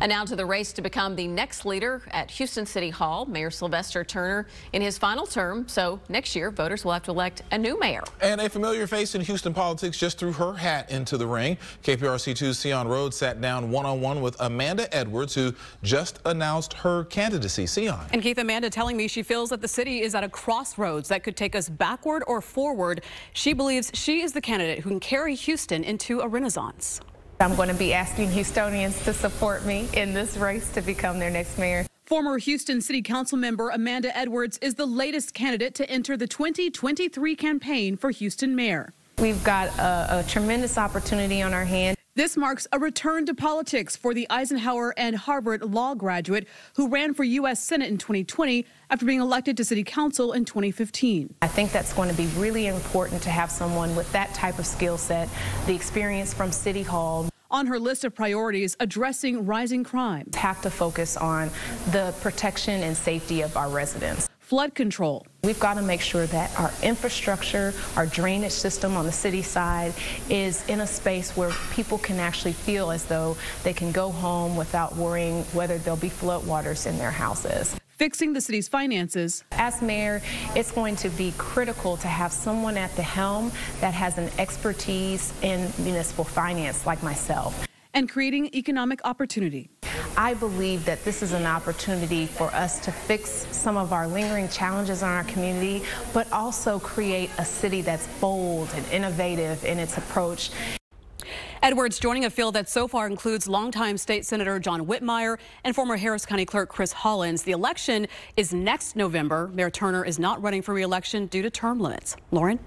And now to the race to become the next leader at Houston City Hall. Mayor Sylvester Turner in his final term. So next year, voters will have to elect a new mayor. And a familiar face in Houston politics just threw her hat into the ring. KPRC2's Syan Rhodes sat down one-on-one -on -one with Amanda Edwards, who just announced her candidacy. Syan. And Keith, Amanda telling me she feels that the city is at a crossroads that could take us backward or forward. She believes she is the candidate who can carry Houston into a renaissance. I'm going to be asking Houstonians to support me in this race to become their next mayor. Former Houston City Council member Amanda Edwards is the latest candidate to enter the 2023 campaign for Houston mayor. We've got a, a tremendous opportunity on our hands. This marks a return to politics for the Eisenhower and Harvard law graduate who ran for U.S. Senate in 2020 after being elected to City Council in 2015. I think that's going to be really important to have someone with that type of skill set, the experience from City Hall. On her list of priorities, addressing rising crime. Have to focus on the protection and safety of our residents flood control. We've got to make sure that our infrastructure, our drainage system on the city side is in a space where people can actually feel as though they can go home without worrying whether there'll be floodwaters in their houses fixing the city's finances. As mayor, it's going to be critical to have someone at the helm that has an expertise in municipal finance like myself. And creating economic opportunity. I believe that this is an opportunity for us to fix some of our lingering challenges in our community, but also create a city that's bold and innovative in its approach. Edwards joining a field that so far includes longtime state senator John Whitmire and former Harris County clerk Chris Hollins. The election is next November. Mayor Turner is not running for re-election due to term limits. Lauren?